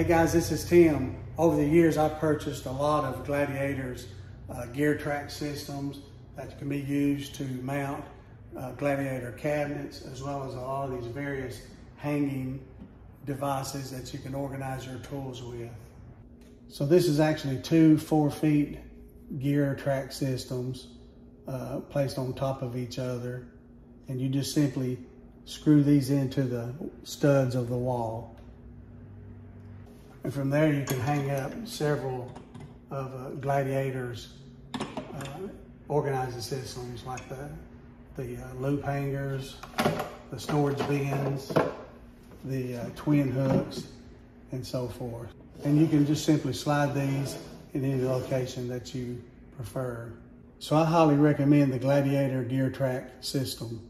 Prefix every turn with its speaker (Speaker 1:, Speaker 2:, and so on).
Speaker 1: Hey guys, this is Tim. Over the years, I've purchased a lot of Gladiators uh, gear track systems that can be used to mount uh, Gladiator cabinets, as well as all of these various hanging devices that you can organize your tools with. So this is actually two four feet gear track systems uh, placed on top of each other. And you just simply screw these into the studs of the wall. And from there you can hang up several of uh, Gladiator's uh, organizing systems like the, the uh, loop hangers, the storage bins, the uh, twin hooks, and so forth. And you can just simply slide these in any location that you prefer. So I highly recommend the Gladiator Gear Track system.